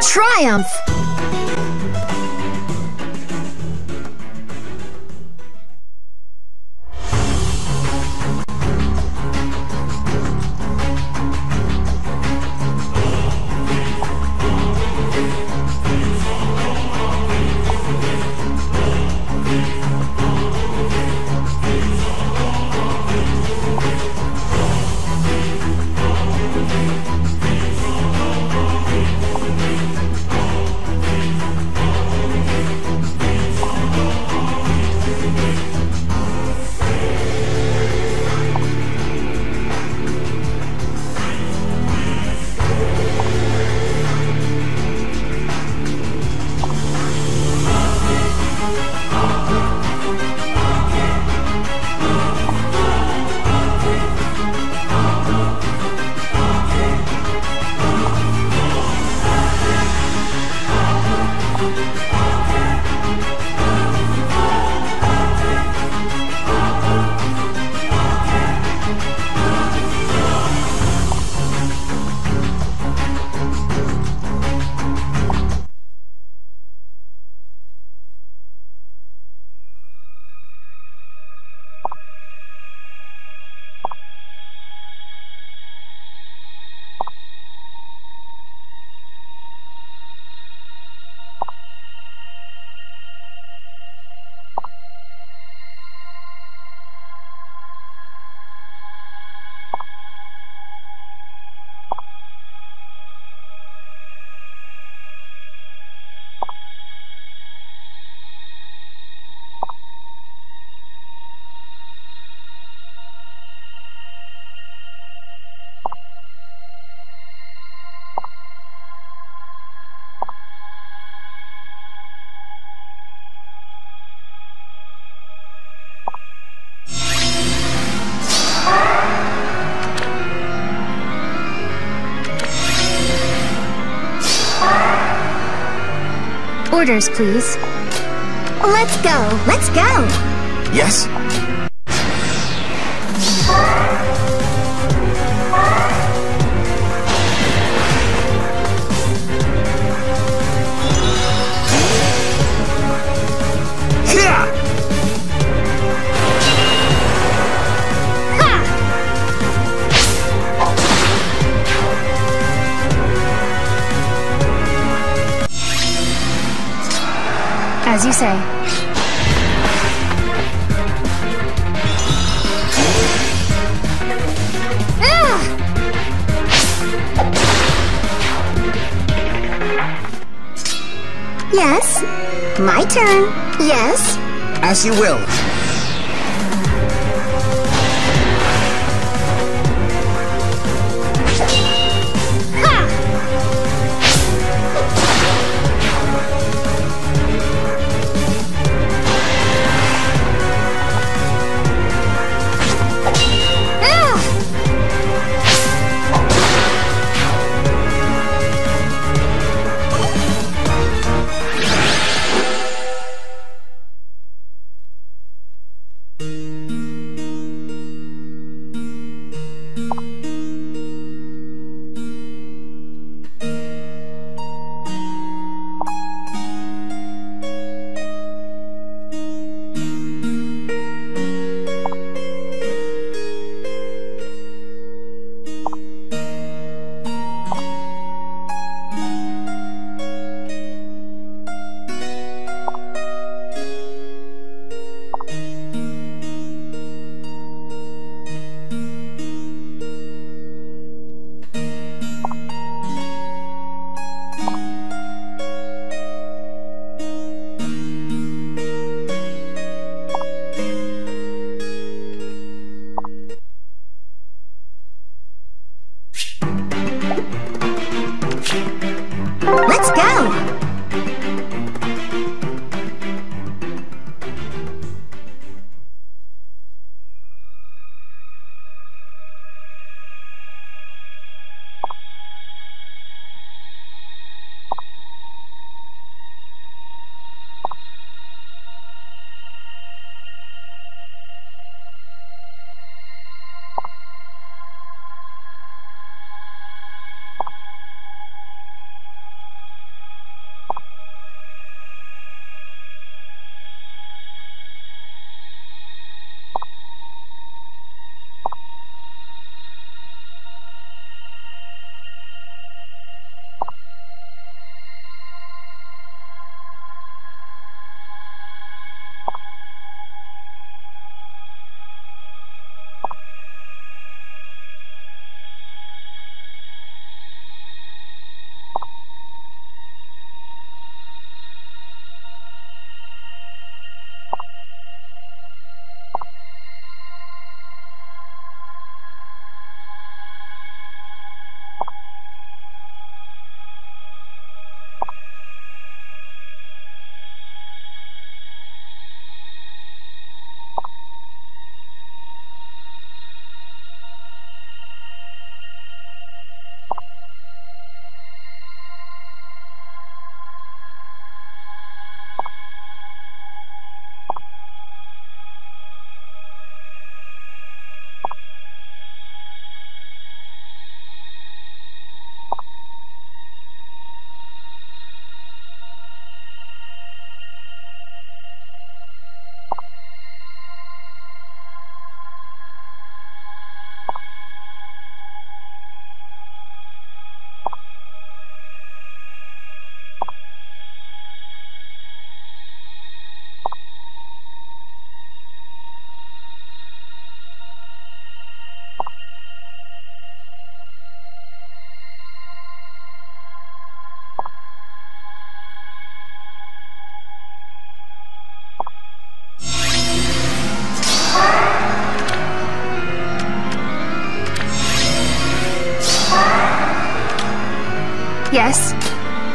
triumph! Orders, please. Let's go, let's go! Yes? As you say. Ah! Yes? My turn. Yes? As you will.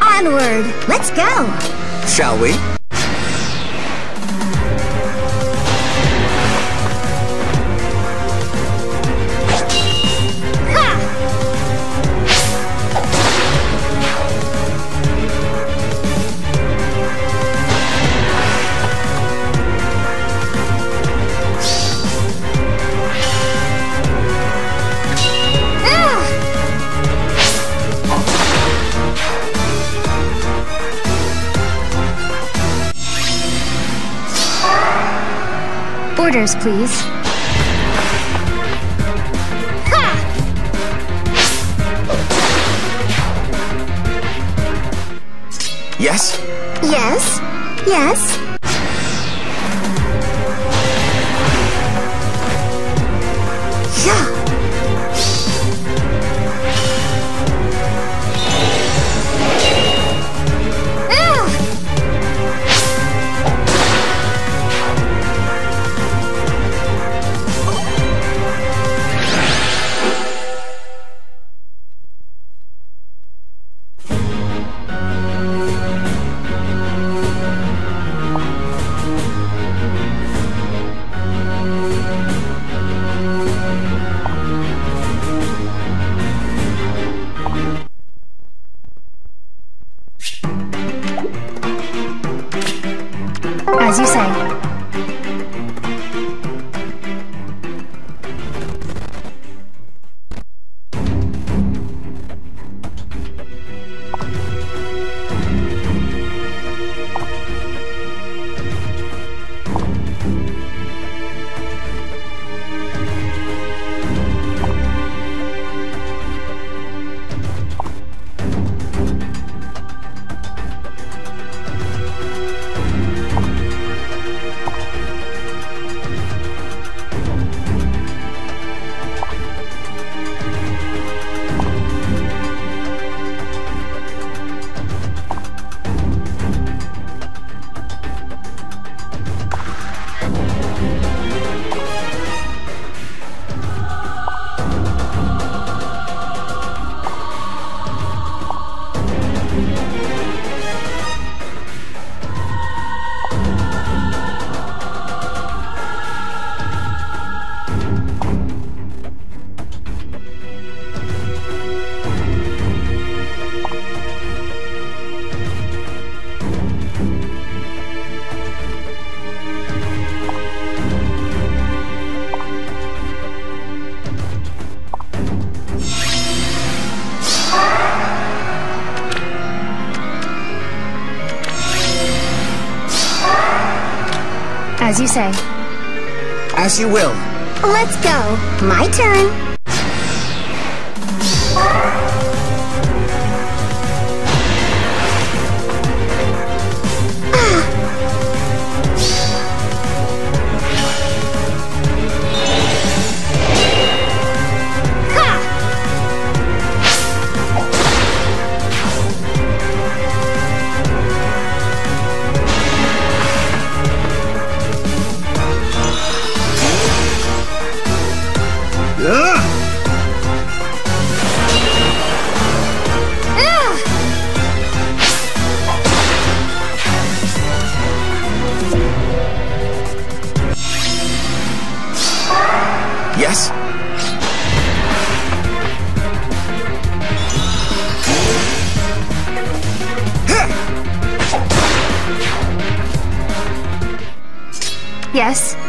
Onward. Let's go. Shall we? Orders, please. Yes? Yes. Yes. As you say. Say. As you will. Let's go. My turn. Yes.